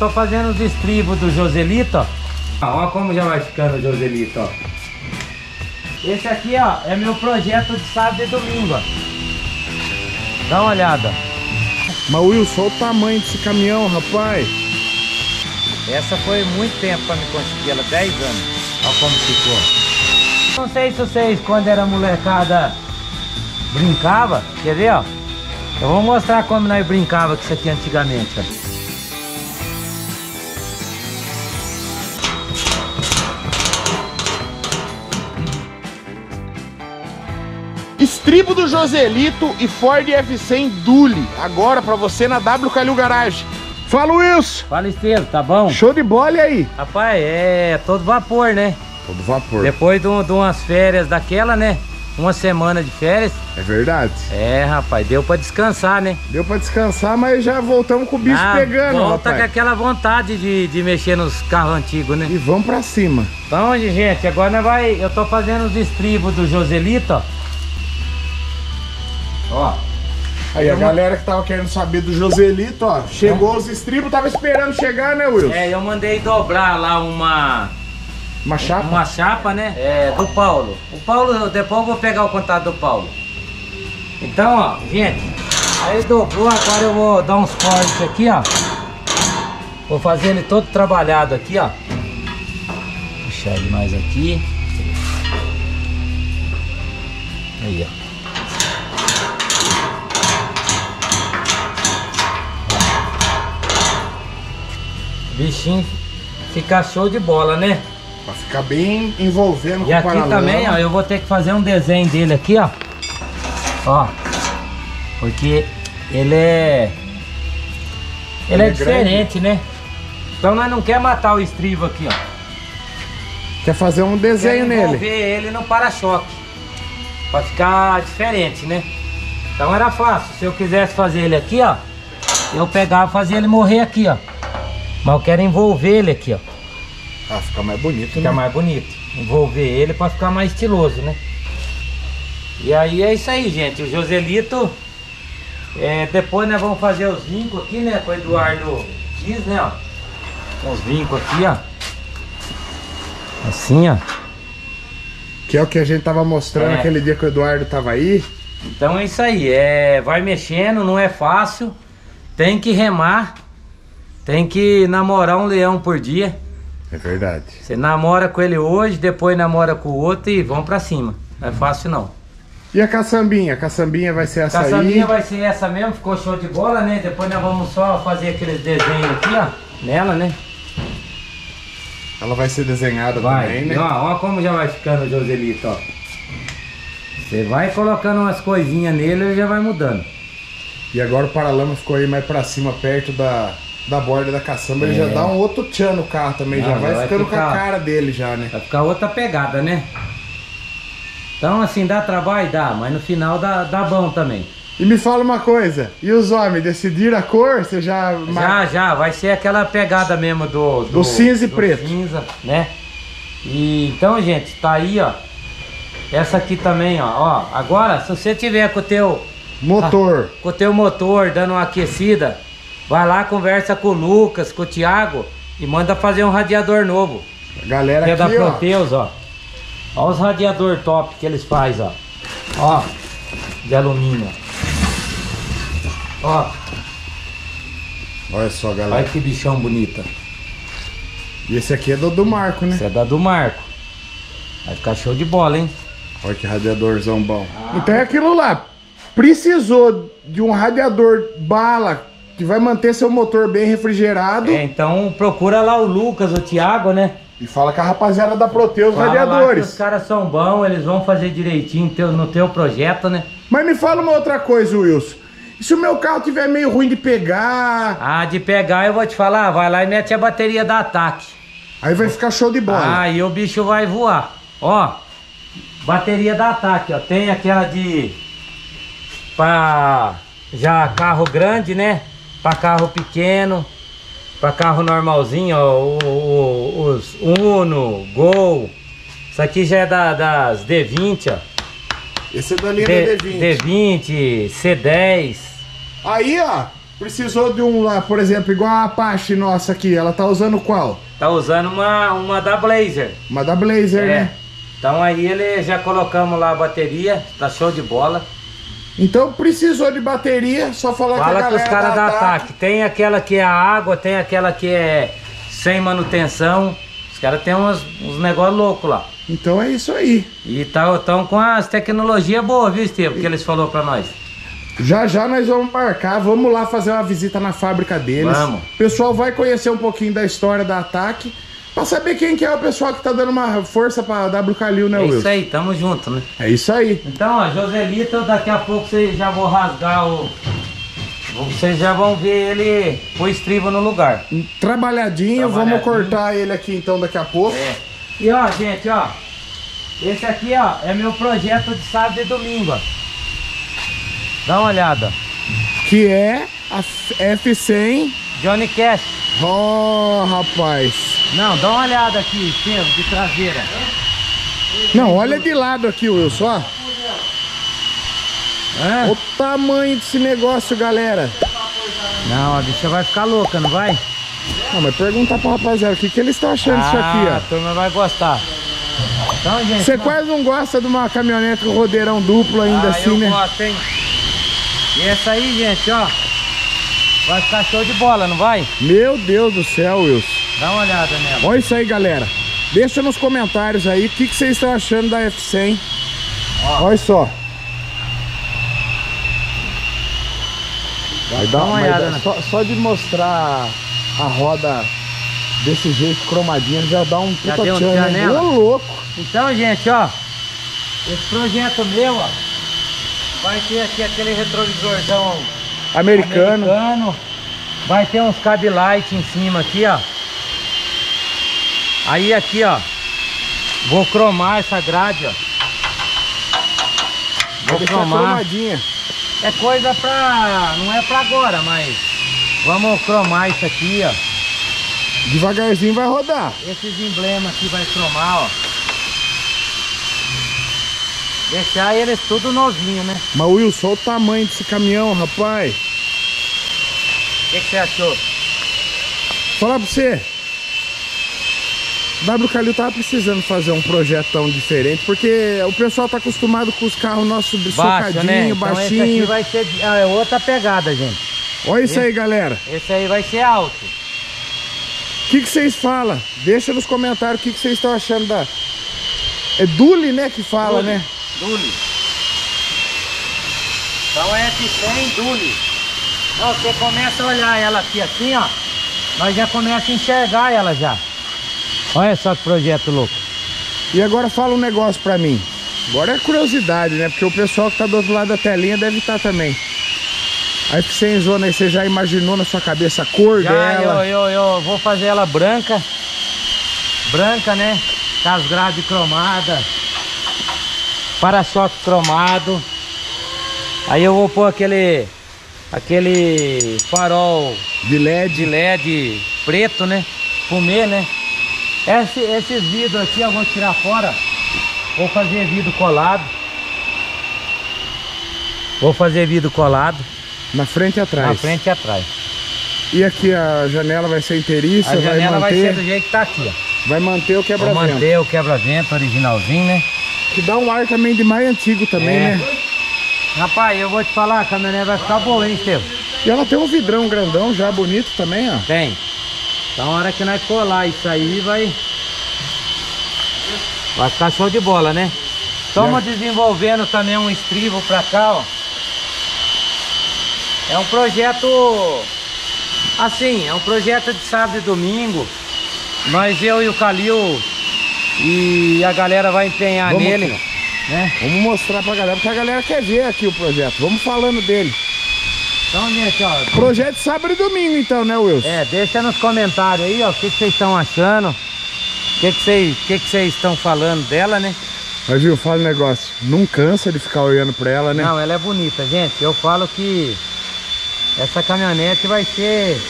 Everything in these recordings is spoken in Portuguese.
tô fazendo os estribos do Joselito, ó. Ó como já vai ficando o Joselito, ó. Esse aqui, ó, é meu projeto de sábado e domingo, ó. Dá uma olhada. Mas Wilson, olha o tamanho desse caminhão, rapaz. Essa foi muito tempo pra me conseguir ela, 10 anos. Olha como ficou. Não sei se vocês, quando era molecada, brincava. Quer ver, ó? Eu vou mostrar como nós brincava com isso aqui antigamente, ó. Estribo do Joselito e Ford F100 Dule. Agora pra você na W Calil Garage. Fala, Wilson. Fala, Estevam, tá bom? Show de bola e aí? Rapaz, é todo vapor, né? Todo vapor. Depois de, de umas férias daquela, né? Uma semana de férias. É verdade. É, rapaz, deu pra descansar, né? Deu pra descansar, mas já voltamos com o bicho Ah, pegando, volta com rapaz. aquela vontade de, de mexer nos carros antigos, né? E vamos pra cima. Então, gente, agora nós vai. Eu tô fazendo os estribos do Joselito, ó. Ó. Aí, a galera que tava querendo saber do Joselito, ó, chegou os estribos, tava esperando chegar, né, Wilson? É, eu mandei dobrar lá uma. Uma chapa? Uma chapa, né? É, do Paulo. O Paulo, depois eu vou pegar o contato do Paulo. Então, ó, gente, aí dobrou, agora eu vou dar uns cortes aqui, ó. Vou fazer ele todo trabalhado aqui, ó. Puxar ele mais aqui. Aí, ó. Bichinho fica show de bola, né? Pra ficar bem envolvendo E com o aqui paralama. também, ó, eu vou ter que fazer um desenho dele aqui, ó. Ó. Porque ele é... Ele é, Ele é diferente, né? Então nós não quer matar o estribo aqui, ó. Quer fazer um desenho Quer nele. ele no para-choque. Pra ficar diferente, né? Então era fácil. Se eu quisesse fazer ele aqui, ó. Eu pegava e fazia ele morrer aqui, ó. Mas eu quero envolver ele aqui, ó. Ah, fica mais bonito, Fica né? mais bonito. Envolver ele pra ficar mais estiloso, né? E aí é isso aí, gente. O Joselito. é, depois nós vamos fazer os vincos aqui, né? Com o Eduardo quis, né? Ó. Os vincos aqui, ó. Assim, ó. Que é o que a gente tava mostrando É. aquele dia que o Eduardo tava aí. Então é isso aí. É, vai mexendo, não é fácil. Tem que remar. Tem que namorar um leão por dia. É verdade. Você namora com ele hoje, depois namora com o outro e vão pra cima. Não é fácil não. E a caçambinha? A caçambinha vai ser essa Caçambinha aí. vai ser essa mesmo, ficou show de bola, né? Depois nós vamos só fazer aqueles desenhos aqui, ó. Nela, né? Ela vai ser desenhada Vai. também, né? Ó, ó como já vai ficando o Joselito, ó. Você vai colocando umas coisinhas nele, ele já vai mudando. E agora o paralama ficou aí mais pra cima, perto da, da borda da caçamba. Ele É. já dá um outro tchan no carro também. Não, já vai vai ficando com ficar- a cara dele já, né? Vai ficar outra pegada, né? Então assim, dá trabalho? Dá, mas no final dá, dá bom também. E me fala uma coisa. E os homens, decidiram a cor? Você já... Já, já, vai ser aquela pegada mesmo do... Do cinza e preto. cinza, né? E então, gente, tá aí, ó. Essa aqui também, ó. ó. Agora, se você tiver com o teu... Motor. com o teu motor dando uma aquecida, vai lá, conversa com o Lucas, com o Thiago e manda fazer um radiador novo. A galera Que é da aqui, ó. Proteus, ó. Olha os radiador top que eles fazem, ó. Ó, de alumínio. Ó, Olha só, olha galera. que bichão bonita. E esse aqui é do, do Marco, né? Essa é da do Marco. Vai ficar show de bola, hein? Olha que radiadorzão bom. Então é aquilo lá. Precisou de um radiador bala que vai manter seu motor bem refrigerado. É, então procura lá o Lucas, o Thiago, né? E fala com a rapaziada da Proteus Fala Radiadores. os caras são bons, eles vão fazer direitinho teu- no teu projeto, né? Mas me fala uma outra coisa, Wilson. E se o meu carro tiver meio ruim de pegar, Ah, de pegar eu vou te falar, vai lá e mete a bateria da ataque. aí vai ficar show de bola. Aí o bicho vai voar. Ó, bateria da ataque, ó. Tem aquela de. Pra já carro grande, né? Pra carro pequeno. Pra carro normalzinho, ó. o- o- os Uno, Gol. Isso aqui já é da- das D20, ó. Esse é da linha D, da D20. D20, C10. Aí, ó, Precisou de um lá, por exemplo, igual a Apache nossa aqui, ela tá usando qual? Tá usando uma, uma da Blazer. Uma da Blazer, É. né? Então aí ele já colocamos lá a bateria, tá show de bola. Então precisou de bateria, só falar com a Fala galera com os caras da Ataque. Tem aquela que é a água, tem aquela que é sem manutenção. Os caras têm uns, uns negócios loucos lá. Então é isso aí. E estão com as tecnologias boas, viu, Estevam? Que eles falou pra nós. Já já nós vamos marcar, vamos lá fazer uma visita na fábrica deles. Vamos. O pessoal vai conhecer um pouquinho da história da Ataque, pra saber quem que é o pessoal que tá dando uma força pra W Calil, né, É Wilson? isso aí, tamo junto, né? É isso aí. Então, ó, Joselito, daqui a pouco vocês já vão rasgar o. Vocês já vão ver ele o estribo no lugar. Trabalhadinho, vamos cortar ele aqui então daqui a pouco. É. E ó, gente, ó. Esse aqui, ó, é meu projeto de sábado e domingo, ó. Dá uma olhada. Que é a F100. Johnny Cash. Oh, rapaz. Não, dá uma olhada aqui, Estevam, de traseira. Não, olha de lado aqui, Wilson, ó. Hã? O tamanho desse negócio, galera. Não, a bicha vai ficar louca, não vai? Não, mas pergunta pra rapaziada, o que, que eles estão achando disso Ah, aqui, a ó. turma vai gostar. Então, gente. Você quase não gosta de uma caminhonete com rodeirão duplo ainda ah, assim, eu né? gosto, hein? E essa aí, gente, ó. Vai ficar show de bola, não vai? Meu Deus do céu, Wilson. Dá uma olhada nela. Olha isso aí, galera. Deixa nos comentários aí o que, que vocês estão achando da F100. Ó. Olha só. Vai dar uma olhada, né? só, só de mostrar a roda desse jeito, cromadinha, já dá um Já puta deu um tchan, tchan né? Ô, louco. Então, gente, ó. Esse projeto meu, ó. Vai ter aqui aquele retrovisorzão Americano. americano. Vai ter uns cab light em cima aqui, ó. Aí aqui, ó. Vou cromar essa grade, ó. Vai Vou deixar cromar. cromadinha. É coisa pra. Não é pra agora, mas. Vamos cromar isso aqui, ó. Devagarzinho vai rodar. Esses emblemas aqui vai cromar, ó. Deixar eles tudo novinho, né? Mas Wilson, olha o tamanho desse caminhão, rapaz. O que, que você achou? Falar pra você. W Calil tava precisando fazer um projeto tão diferente, porque o pessoal tá acostumado com os carros nossos Baixo, socadinho, né? Então esse aqui baixinho. vai ser ah, é outra pegada, gente. Olha isso aí, galera. Esse aí vai ser alto. O que, que vocês falam? Deixa nos comentários o que, que vocês estão achando da. É Dule, né? Que fala, Dule. né? Dule. Então é F100 Dule. Ó, você começa a olhar ela aqui assim, ó. Nós já começa a enxergar ela já. Olha só que projeto louco. E agora fala um negócio pra mim. Agora é curiosidade, né? Porque o pessoal que tá do outro lado da telinha deve estar também. A F100 Zona aí, você já imaginou na sua cabeça a cor Já dela? eu, eu, eu vou fazer ela branca. Branca, né? Com as grades cromadas. Para-choque cromado. Aí eu vou pôr aquele. Aquele farol De LED. de LED preto, né? Fumê, né? Esse, esses vidros aqui eu vou tirar fora. Vou fazer vidro colado. Vou fazer vidro colado Na frente e atrás. na frente e atrás. E aqui a janela vai ser inteiriça, A vai janela vai ser manter, do jeito que tá aqui, ó. vai manter o quebra-vento. manter o quebra-vento originalzinho, né? Que dá um ar também de mais antigo também, É. né? Rapaz, eu vou te falar, a caminhonete vai ficar boa, hein, Estevam? E ela tem um vidrão grandão já bonito também, ó. Tem. Então, a hora que nós colar isso aí, vai... Vai ficar show de bola, né? Estamos desenvolvendo também um estribo pra cá, ó. É um projeto... Assim, é um projeto de sábado e domingo. Nós, eu e o Calil, e a galera vai empenhar Vamos nele, aqui, né? Vamos mostrar pra galera, porque a galera quer ver aqui o projeto. Vamos falando dele. Então, gente, ó... Projeto sábado e domingo então, né, Wilson? É, deixa nos comentários aí, ó, o que que vocês estão achando. O que que vocês que que vocês estão falando dela, né? Mas viu, fala um negócio. Não cansa de ficar olhando pra ela, né? Não, ela é bonita, gente. Eu falo que essa caminhonete vai ser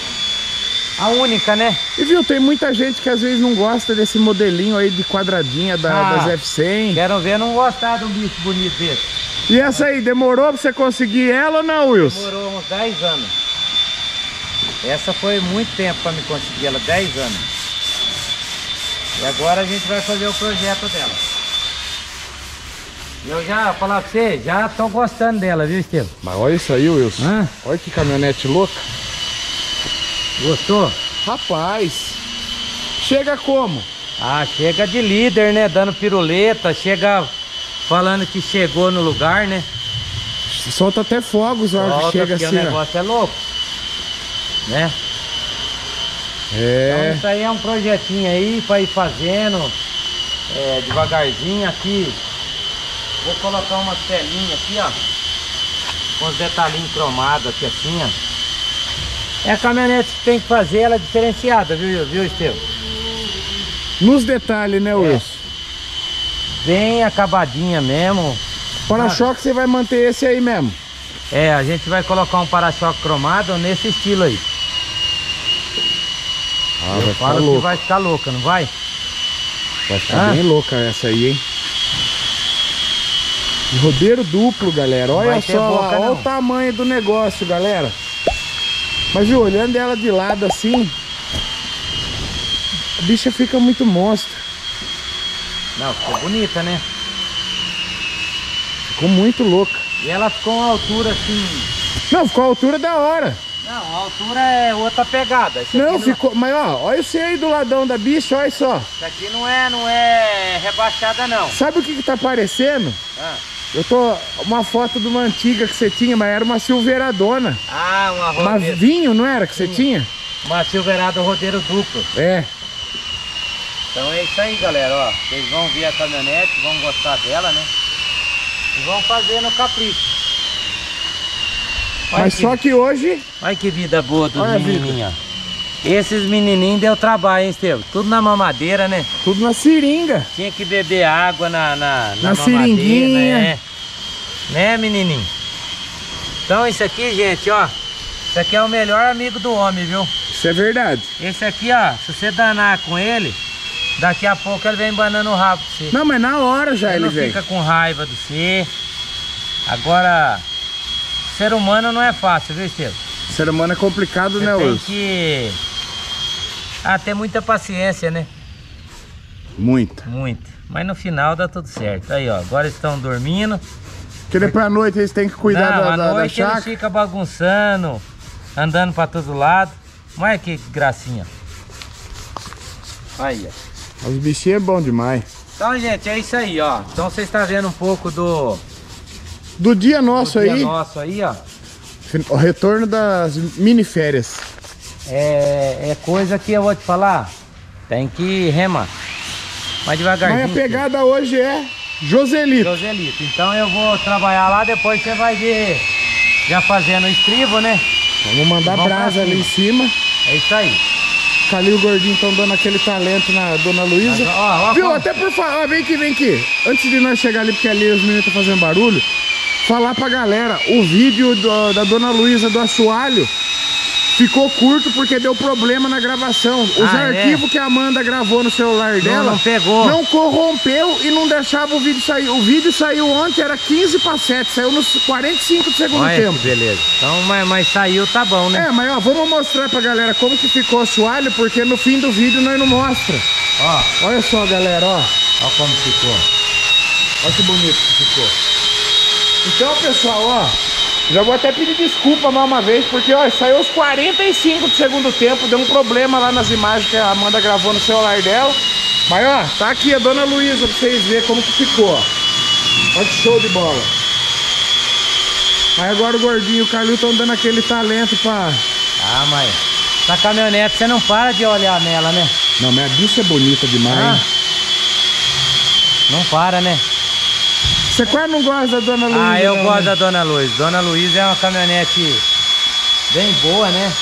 a única, né? E viu, tem muita gente que às vezes não gosta desse modelinho aí de quadradinha da, Ah. das F100. Quero ver não gostar de um bicho bonito desse. E essa aí, demorou pra você conseguir ela ou não, Wilson? Demorou uns 10 anos. Essa foi muito tempo para me conseguir ela, 10 anos. E agora a gente vai fazer o projeto dela. Eu já, falar pra você, já tô gostando dela, viu, Estevam? Mas olha isso aí, Wilson. Hã? Olha que caminhonete louca. Gostou? Rapaz, chega como? Ah, chega de líder, né? Dando piruleta, chega falando que chegou no lugar, né? Solta até fogos, ó, que Volta, chega assim, o negócio é louco. Né? Então É, isso aí é um projetinho aí pra ir fazendo é, devagarzinho aqui. Vou colocar umas telinhas aqui, ó. Com os detalhinhos cromados aqui assim, ó. É a caminhonete que tem que fazer ela diferenciada, viu, viu, Estevam? nos detalhes, né, Wilson? Bem acabadinha mesmo. Para-choque você vai manter esse aí mesmo. É, a gente vai colocar um para-choque cromado nesse estilo aí. Ah, Eu falo que vai ficar louca, não vai? Vai ficar Ah. bem louca essa aí, hein? Rodeiro duplo, galera. Olha vai só, boca, olha o tamanho do negócio, galera. Mas viu, olhando ela de lado assim, a bicha fica muito monstra. Não, ficou bonita, né? Ficou muito louca. E ela ficou uma altura assim. Não, ficou a altura da hora. Não, a altura é outra pegada. Isso Não, ficou. Mas ó, olha você aí do ladão da bicha, olha só. Isso aqui não é, não é rebaixada não. Sabe o que, que tá parecendo? Ah, Eu tô. Uma foto de uma antiga que você tinha, mas era uma silveiradona. Ah, uma rodeira. vinho, não era que você tinha? Uma silverada rodeiro duplo. É. Então é isso aí, galera, ó. Vocês vão ver a caminhonete, vão gostar dela, né? E vão fazer no capricho. Olha Mas que, só que hoje. olha que vida boa dos Olha vida. menininhos, ó. Esses menininhos deu trabalho, hein, Estevam? Tudo na mamadeira, né? Tudo na seringa. Tinha que beber água na, na, Na mamadeira, seringuinha. Né? né, menininho? Então isso aqui, gente, ó. Isso aqui é o melhor amigo do homem, viu? Isso é verdade. Esse aqui, ó, se você danar com ele, daqui a pouco ele vem banando o rabo pra você. Não, mas na hora já ele ele não vem. fica com raiva de você. Agora, ser humano não é fácil, viu, Estevam? Ser humano é complicado, Você né, tem Wilson? que ah, ter muita paciência, né? Muita. Muito. Mas no final dá tudo certo. Aí, ó, agora estão dormindo. Porque depois à noite eles têm que cuidar não, da, à da, da noite ele chácara. fica bagunçando, andando pra todo lado. Olha que gracinha. Aí, ó. Os bichinhos é bom demais. Então, gente, é isso aí, ó. Então você está vendo um pouco do, Do dia nosso do dia aí, nosso aí, ó. o retorno das mini férias. É, é coisa que eu vou te falar. Tem que remar. Mais devagarzinho. Mas a pegada hoje é Joselito. Joselito. Então eu vou trabalhar lá, depois você vai ver já fazendo o estribo, né? Vamos mandar Vamos brasa ali em cima. É isso aí. Calil e o Gordinho estão dando aquele talento na Dona Luísa. Ó, ó, Viu? como- Até por falar, vem aqui, vem aqui. Antes de nós chegar ali, porque ali os meninos estão fazendo barulho, falar pra galera, o vídeo do- da Dona Luísa do assoalho ficou curto porque deu problema na gravação. Os Ah, é? arquivos que a Amanda gravou no celular dela não pegou. não corrompeu e não deixava o vídeo sair. O vídeo saiu ontem, era 15 para 7, saiu nos 45 do segundo Olha tempo. beleza. Então, mas, mas saiu, tá bom, né? É, mas ó, vamos mostrar pra galera como que ficou o assoalho, porque no fim do vídeo nós não mostra. Ó, Olha só, galera, ó. ó como ficou. Olha que bonito que ficou. Então, pessoal, ó. Já vou até pedir desculpa mais uma vez, porque ó, saiu aos 45 do segundo tempo, deu um problema lá nas imagens que a Amanda gravou no celular dela. Mas ó, tá aqui a dona Luísa pra vocês verem como que ficou, ó. Olha que show de bola. Aí agora o gordinho e o Carlinho estão dando aquele talento pra. Ah, mas essa caminhonete você não para de olhar nela, né? Não, mas a bicha é bonita demais. Ah. Não para, né? Você quase não gosta da dona Luísa? Ah, eu não, gosto né? da Dona Luiz. Dona Luiz é uma caminhonete bem boa, né?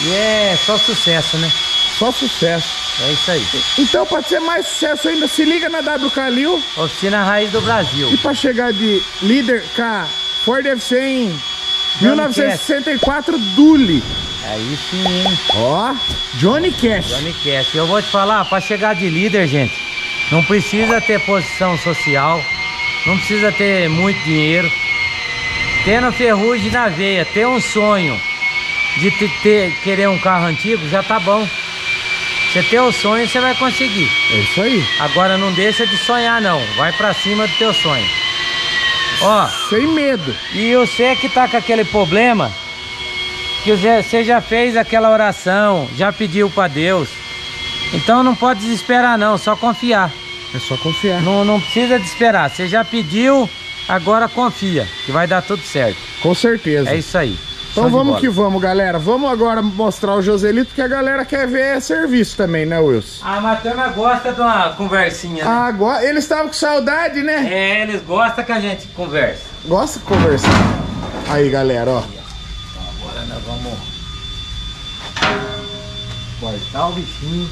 E é só sucesso, né? Só sucesso. É isso aí. Então, pra ter mais sucesso ainda, se liga na W Calil. Oficina Raiz do Brasil. E pra chegar de líder K, Ford FC em 1964, Dule. Aí sim, hein? Ó, Johnny Cash. Johnny Cash. Eu vou te falar, para chegar de líder, gente, não precisa ter posição social, não precisa ter muito dinheiro. Tendo ferrugem na veia, ter um sonho de te- ter, querer um carro antigo, já tá bom. Você ter o sonho, você vai conseguir. É isso aí. Agora não deixa de sonhar não, vai pra cima do teu sonho. Ó, Sem medo. e você que tá com aquele problema, que você você já fez aquela oração, já pediu pra Deus. Então não pode desesperar não, só confiar. É só confiar. Não, não precisa de esperar. Você já pediu, agora confia, que vai dar tudo certo. Com certeza. É isso aí. Então Show vamos que vamos, galera. Vamos agora mostrar o Joselito, porque a galera quer ver serviço também, né, Wilson? A Matana gosta de uma conversinha, né? Agora, eles estavam com saudade, né? É, eles gostam que a gente converse. Gosta de conversar. Aí, galera, ó. Agora nós vamos cortar o bichinho.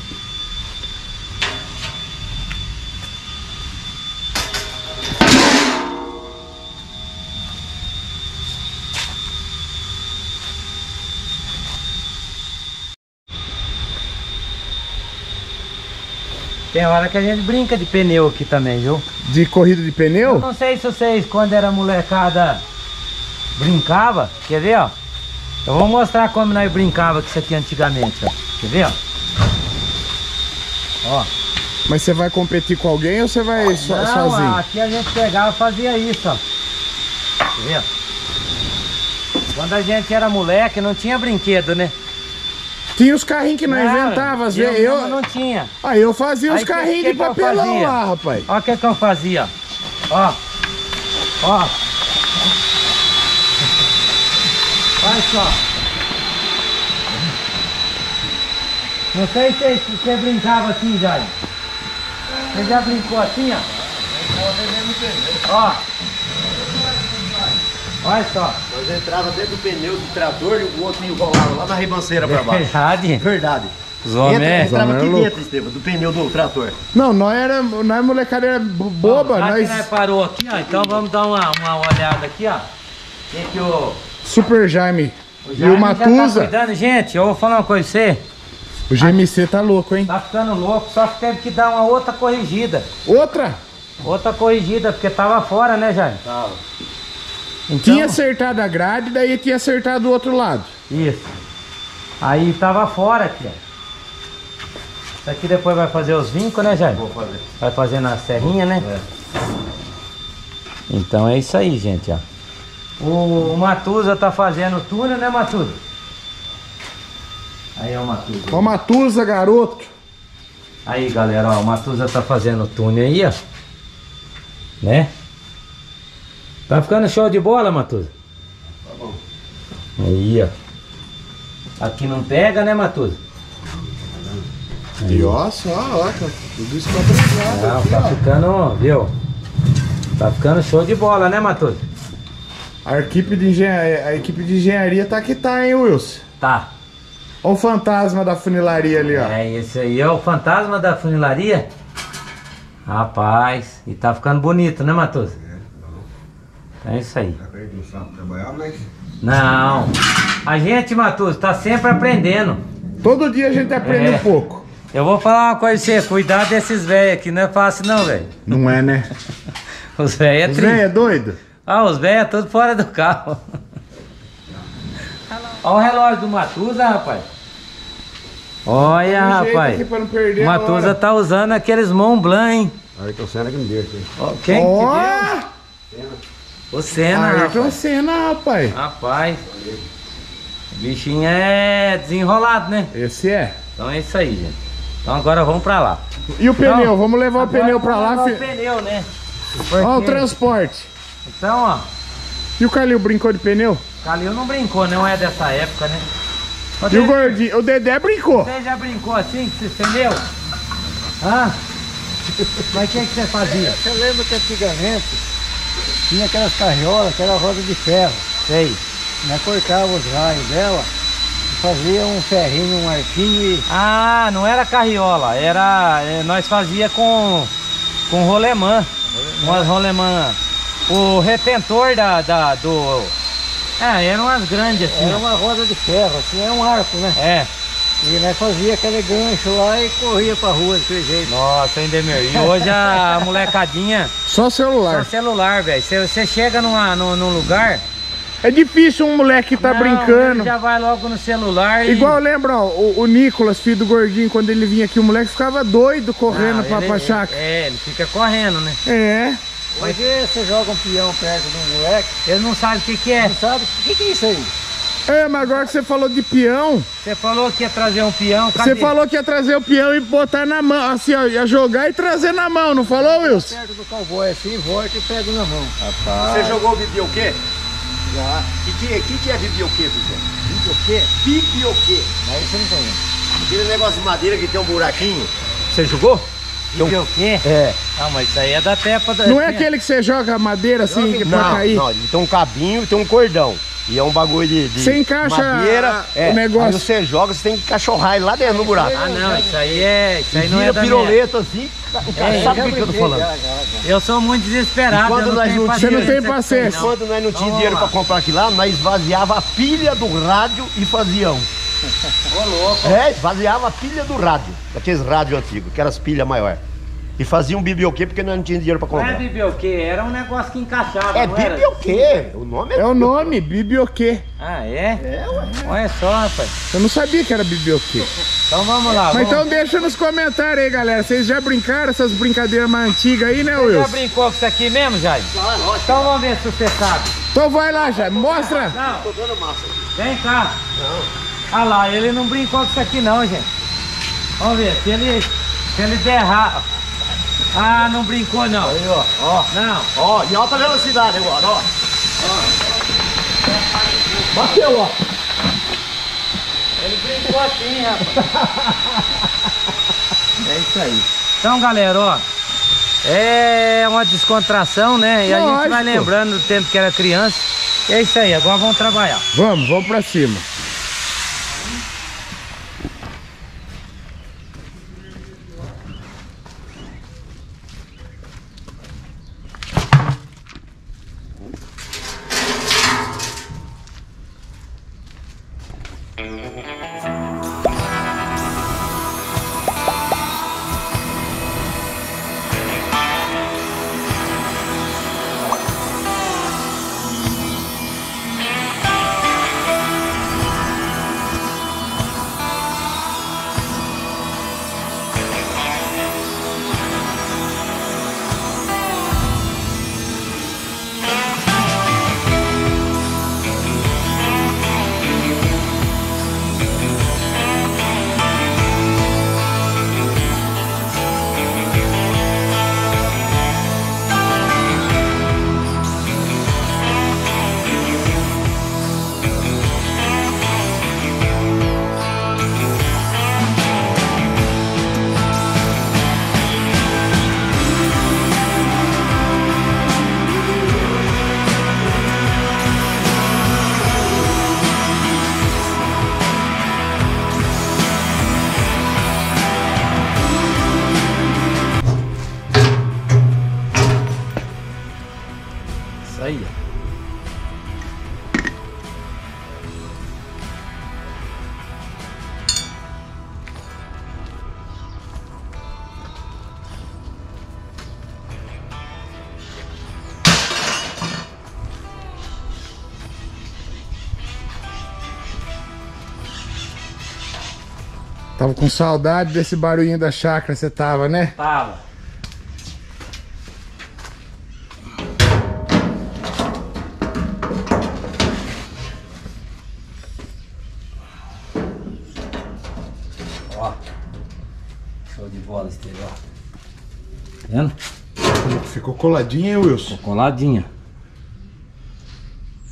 Tem hora que a gente brinca de pneu aqui também, viu? De corrida de Eu pneu? não sei se vocês, quando era molecada, brincava. Quer ver, ó? Eu vou mostrar como nós brincava com isso aqui antigamente, ó. Quer ver, ó? Ó. Mas você vai competir com alguém ou você vai so- Não, sozinho? aqui a gente pegava e fazia isso, ó. Quer ver? Quando a gente era moleque, não tinha brinquedo, né? Tinha os carrinhos que nós Não, inventava, às eu vezes. Eu, mesmo não tinha. Aí eu fazia os Aí, que- carrinhos que de que eu papelão lá, rapaz. Ó o que, que eu fazia. Ó. Ó. Olha só. Não sei se se você brincava assim, Jair. Você já brincou assim, ó? Ó. Olha só. Nós entrava dentro do pneu do trator e o outro enrolava lá na ribanceira pra baixo. Verdade. Verdade. Os homens Entra- é- entrava aqui é dentro, Estevam, do pneu do trator. Não, nós era, nós molecada era bo- boba, que nós nós parou aqui, ó. Então vamos dar uma, uma olhada aqui, ó. Tem que o... Super Jaime o e Jaime o já tá Matusa. cuidando. Gente, eu vou falar uma coisa pra você. o GMC tá louco, hein? Tá ficando louco, só que teve que dar uma outra corrigida. Outra, Outra corrigida, porque tava fora, né, Jair? Tava. Então, tinha acertado a grade, daí tinha acertado do outro lado. Isso. Aí tava fora aqui, ó. Isso aqui depois vai fazer os vincos, né, Jair? Vou fazer. Vai fazer na serrinha, né? É. Então é isso aí, gente, ó. O, o Matusa tá fazendo o túnel, né, Matusa? Aí é o Matusa. Ó, Matusa, garoto. Aí, galera, ó, o Matusa tá fazendo o túnel aí, ó. Né? Tá ficando show de bola, Matusa? Tá bom. Aí, ó. Aqui não pega, né, Matusa? E ó, só, ó, tá tudo isso pra Não, tá ficando, viu? Tá ficando show de bola, né, Matusa? A equipe de engenharia, a equipe de engenharia tá que tá, hein, Wilson? Tá. Ó o fantasma da funilaria ali, ó. É, esse aí é o fantasma da funilaria? Rapaz, e tá ficando bonito, né, Matusa? É isso aí. Trabalhar, mas. Não, a gente, Matusa, tá sempre aprendendo. Todo dia a gente aprende É. um pouco. Eu vou falar uma coisa pra você, cuidar desses velhos aqui, não é fácil não, velho. Não é, né? Os velhos é Os triste. velho é doido? Ah, os velhos é tudo fora do carro. Olha o relógio do Matusa, rapaz. Olha, um rapaz. aqui pra não perder O a Matusa tá usando aqueles Mont Blanc, hein? Ayrton Senna que me deu aqui. Quem Ó, que deu? O Senna, Ayrton rapaz. Senna, rapaz. Rapaz. O bichinho é desenrolado, né? Esse é. Então é isso aí, gente. Então agora vamos pra lá. E o pneu? Então, Vamos levar o pneu pra vamos lá, levar fi... o pneu, né? Ó, o Porque- transporte. Então, ó. E o Calil brincou de pneu? Calil não brincou, não é dessa época, né? Ô, E o Dedé, gordinho? O Dedé brincou. Você já brincou assim, que você entendeu? Hã? Mas o que, que você fazia? Você lembra que antigamente tinha aquelas carriolas que era roda de ferro, Sei. né? Cortava os raios dela e fazia um ferrinho, um arquinho e Ah, não era carriola, era. é, nós fazia com. com rolemã. Umas rolemã. O retentor da, da, do. É, eram umas grandes assim. era uma roda de ferro, assim, é um arco, né? É. E nós fazia aquele gancho lá e corria pra rua daquele jeito. Nossa, hein, Demir? E hoje a molecadinha. Só Só celular. celular, velho. Você chega numa, num, num lugar, É difícil um moleque que tá Não, brincando. ele já vai logo no celular e... Igual lembra, ó, o, o Nicolas, filho do gordinho, quando ele vinha aqui, o moleque ficava doido correndo Não, pra, ele- pra chácara. É, ele fica correndo, né? É. Hoje você joga um peão perto de um moleque, Ele não sabe o que que é. não sabe o que, que é isso aí? É, mas agora que você falou de peão, Você falou que ia trazer um peão, cadê? você falou que ia trazer o peão e botar na mão, assim, ó, ia jogar e trazer na mão, não falou, Wilson? Perto do cowboy assim, volta e pega na mão. Você jogou bibioquê? Já. Que que, que que é? Vídeo o quê? Bibioquê. Aí você não conhece. Aquele negócio de madeira que tem um buraquinho. Você jogou? Viu o quê? É. Ah, mas isso aí é da tepa da... Não é aquele que você joga madeira assim que pra Não, cair? não, ele tem um cabinho e tem um cordão. E é um bagulho de, de Você encaixa madeira. a- é. o negócio. Aí você joga, você tem que cachorrar ele lá dentro no buraco. Ah, não, isso aí é... Isso E aí não é vira minha... piroleta assim. É, sabe o que, que eu tô falando? já, já, já. Eu sou muito desesperado, não nós não- Você não tem paciência Quando nós não tínhamos dinheiro lá. pra comprar aquilo lá, nós esvaziava a pilha do rádio e faziam. Ô, louco. É, esvaziava a pilha do rádio, daqueles rádios antigos, que eram as pilhas maiores. E fazia um bibioquê porque nós não tínhamos dinheiro pra Não é comprar. bibioquê, era um negócio que encaixava, É não era? bibioquê, o nome é... É o nome, bibioquê. Ah, é? É, ué. Olha só, rapaz. Eu não sabia que era bibioquê. Então vamos lá. Mas vamos... então deixa nos comentários aí, galera. Vocês já brincaram essas brincadeiras mais antigas aí, né, Você já Wilson? brincou com isso aqui mesmo, Jair? Ah, lógico, Então vamos ver se você sabe. Então vai lá, já. Mostra. Não, tô dando massa aqui. vem cá. Ah lá, ele não brincou com isso aqui não, gente. Vamos ver, se ele, se ele der errado. Ah, não brincou não. Aí, ó, ó. Não. Ó, em alta velocidade agora, ó. Bateu, ó. Ele brincou assim, rapaz. é isso aí. Então, galera, ó. É uma descontração, né? E a gente vai Lógico. lembrando do tempo que era criança. É isso aí, agora vamos trabalhar. Vamos, vamos pra cima. Tava com saudade desse barulhinho da chácara, você tava, né? Tava. Ó. Show de bola exterior. Tá vendo? Ficou coladinho, hein, Wilson? Coladinha.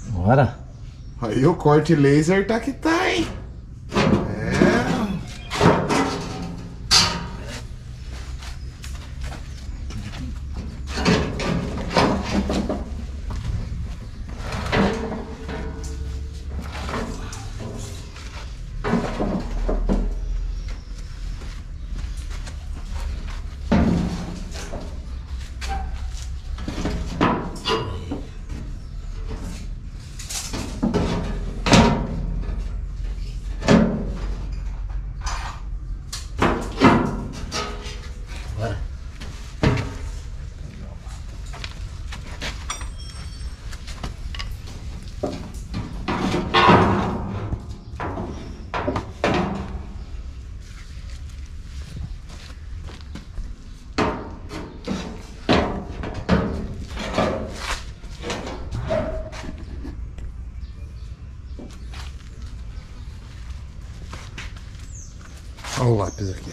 Bora. Aí o corte laser tá que tá, lápis aqui.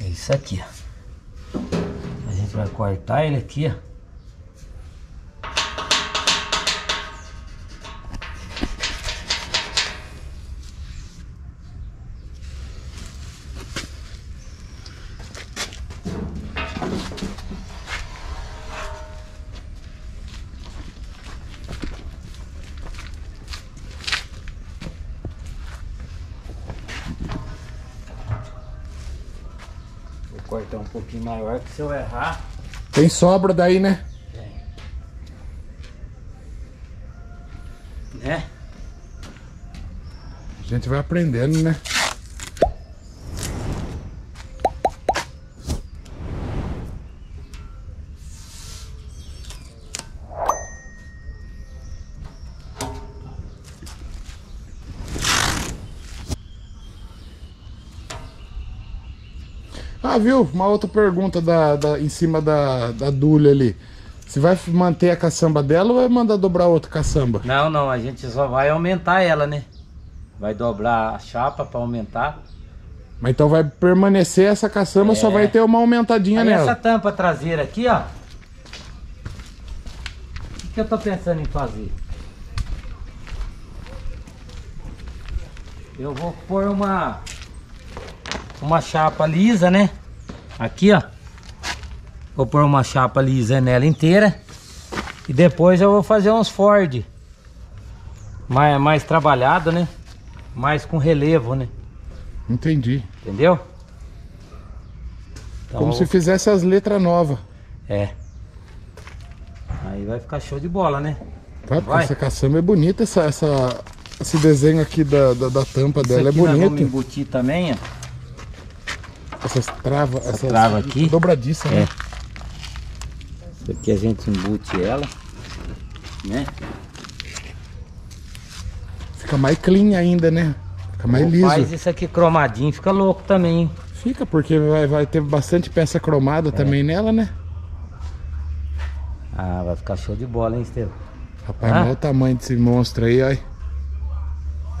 É isso aqui. A gente vai cortar ele aqui, ó. Maior, que se eu errar, Tem sobra daí, né? né? A gente vai aprendendo, né? Viu? Uma outra pergunta da, da- em cima da, da dulha ali. Você vai manter a caçamba dela ou vai mandar dobrar outra caçamba? Não, não, a gente só vai aumentar ela, né? Vai dobrar a chapa pra aumentar. Mas então vai permanecer essa caçamba, só É. vai ter uma aumentadinha Aí nela. essa tampa traseira aqui, ó. O que, que eu tô pensando em fazer? Eu vou pôr uma uma chapa lisa, né? Aqui, ó. Vou pôr uma chapa lisa nela inteira. E depois eu vou fazer uns Ford. Mais, mais trabalhado, né? Mais com relevo, né? Entendi. Entendeu? Então, Como se fizesse as letras novas. É. Aí vai ficar show de bola, né? Tá? Porque Vai. essa caçamba é bonita, essa, essa- esse desenho aqui da, da, da tampa Isso dela é aqui nós vamos bonito. embutir também, ó. Essas travas, essas trava aqui. dobradiça, né? É. Isso aqui a gente embute ela. Né? Fica mais clean ainda, né? Fica mais liso. Faz isso aqui cromadinho, fica louco também. hein? Fica, porque vai, vai ter bastante peça cromada É. também nela, né? Ah, vai ficar show de bola, hein, Estevam? Rapaz, Ah. olha o tamanho desse monstro aí, ó.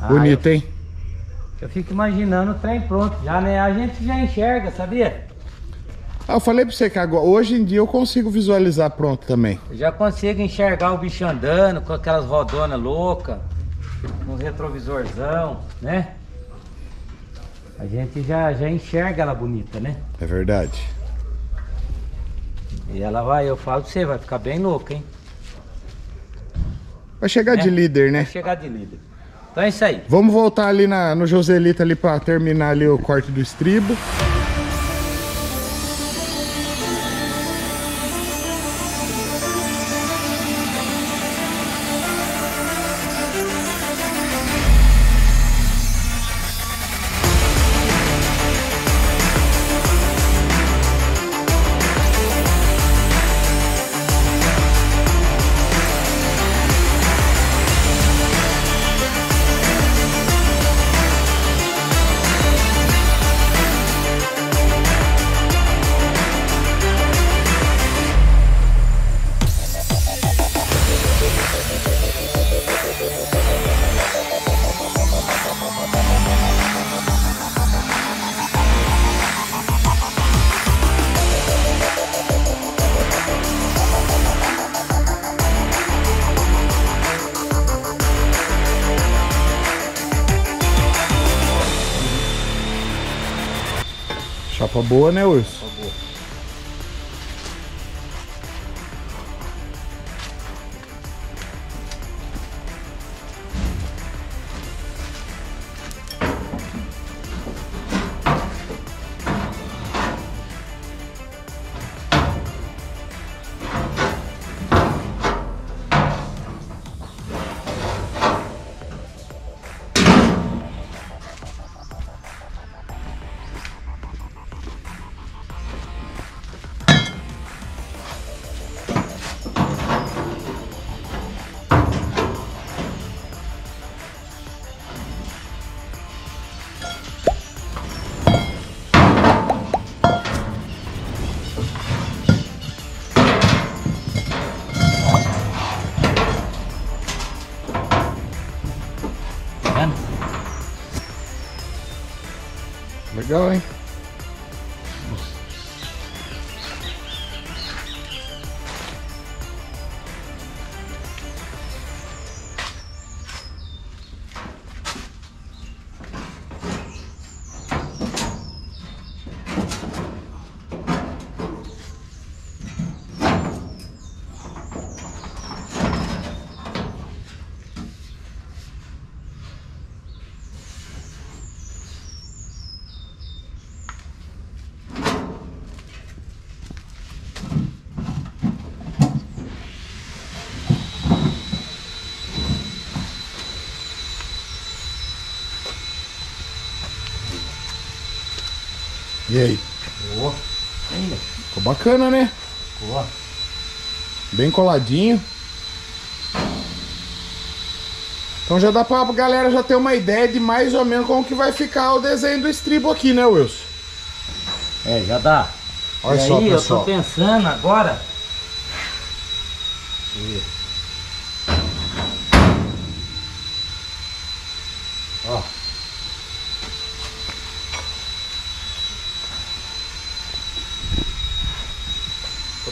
Ah, Bonito, hein? Eu, fico imaginando o trem pronto já, né? A gente já enxerga, sabia? Ah, eu falei pra você que agora, hoje em dia eu consigo visualizar pronto também. Eu já consigo enxergar o bicho andando com aquelas rodonas loucas, com os retrovisorzão, né? A gente já, já enxerga ela bonita, né? É verdade. E ela vai, eu falo pra você, vai ficar bem louca, hein? Vai chegar de É. líder, né? Vai chegar de líder. Então é isso aí. Vamos voltar ali na, no Joselito ali pra terminar ali o corte do estribo. Chapa boa, né, Urso? We're going. E aí? Boa. Ainda. Ficou bacana, né? Boa. Bem coladinho. Então já dá pra galera já ter uma ideia de mais ou menos como que vai ficar o desenho do estribo aqui, né, Wilson? É, já dá. Olha e só, aí, eu pessoal. tô pensando agora. Ó.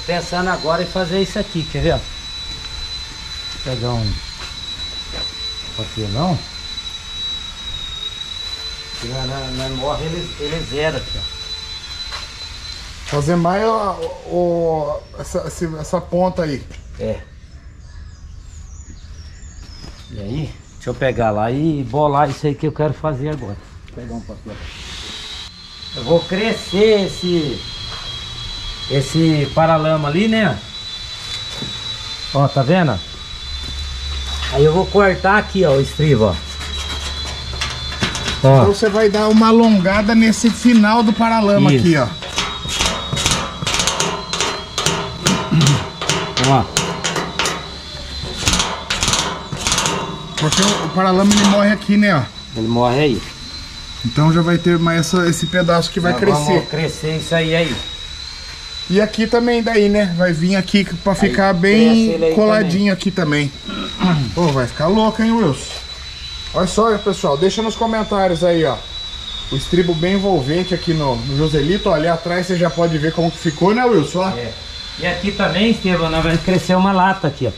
pensando agora em fazer isso aqui, quer ver? Vou pegar um papelão. Na, na, na morre ele, ele zera aqui, ó. Fazer mais ó, essa, essa ponta aí. É. E aí, deixa eu pegar lá e bolar isso aí que eu quero fazer agora. Vou pegar um papel. Eu vou crescer esse esse paralama ali, né? Ó, tá vendo? Aí eu vou cortar aqui, ó, o estribo, ó. Então você vai dar uma alongada nesse final do paralama Isso. aqui, ó. ó. Porque o, o paralama ele morre aqui, né, ó. Ele morre aí. Então já vai ter mais essa- esse pedaço que vai crescer. Vamos crescer isso aí aí. E aqui também daí, né? Vai vir aqui pra ficar cresce bem aí coladinho aqui também. Pô, vai ficar louco, hein, Wilson? Olha só, pessoal, deixa nos comentários aí, ó. O estribo bem envolvente aqui no, no Joselito. Ó, ali atrás você já pode ver como que ficou, né, Wilson? Ó. É. E aqui também, Estevam, vai crescer uma lata aqui, ó.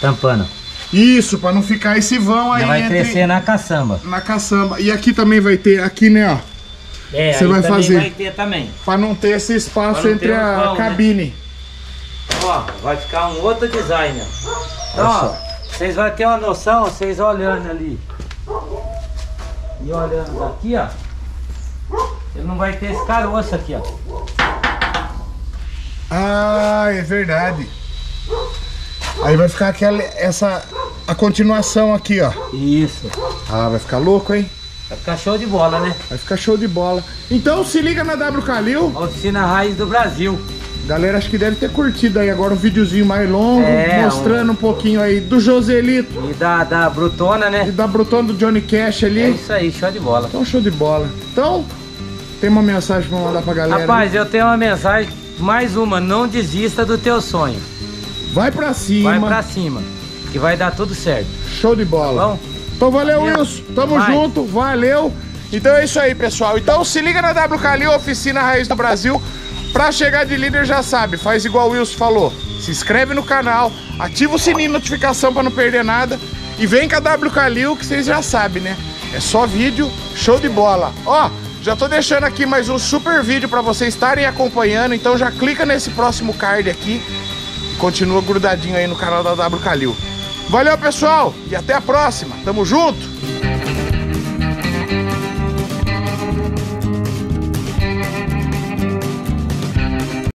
Tampando. Isso, pra não ficar esse vão aí Já vai entre- crescer na caçamba. na caçamba. E aqui também vai ter, aqui, né, ó. É, Você vai fazer. vai ter também. Pra não ter esse espaço entre um a vão, né? cabine. Ó, vai ficar um outro design, ó. Então, ó, vocês vão ter uma noção, vocês olhando ali. E olhando daqui, ó. Ele não vai ter esse caroço aqui, ó. Ah, é verdade. Aí vai ficar aquela, essa, a continuação aqui, ó. Isso. Ah, vai ficar louco, hein? Vai ficar show de bola, né? Vai ficar show de bola. Então se liga na W Calil. A oficina raiz do Brasil. Galera, acho que deve ter curtido aí agora um videozinho mais longo, É, mostrando um... pouquinho aí do Joselito E da, da Brutona, e né? da Brutona do Johnny Cash ali. É isso aí, show de bola. Então, show de bola. Então, tem uma mensagem pra mandar pra galera. Rapaz, eu tenho uma mensagem, mais uma, não desista do teu sonho. vai pra cima. Vai pra cima, que vai dar tudo certo. Show de bola. Bom? Então valeu, Valeu. Wilson. Tamo Vai. junto, valeu. Então é isso aí, pessoal. Então se liga na W Calil, Oficina Raiz do Brasil. Pra chegar de líder já sabe, faz igual o Wilson falou. Se inscreve no canal, ativa o sininho de notificação pra não perder nada. E vem com a W Calil, que vocês já sabem, né? É só vídeo, show de bola. Ó, já tô deixando aqui mais um super vídeo pra vocês estarem acompanhando. Então já clica nesse próximo card aqui e continua grudadinho aí no canal da W Calil. Valeu, pessoal, e até a próxima. Tamo junto!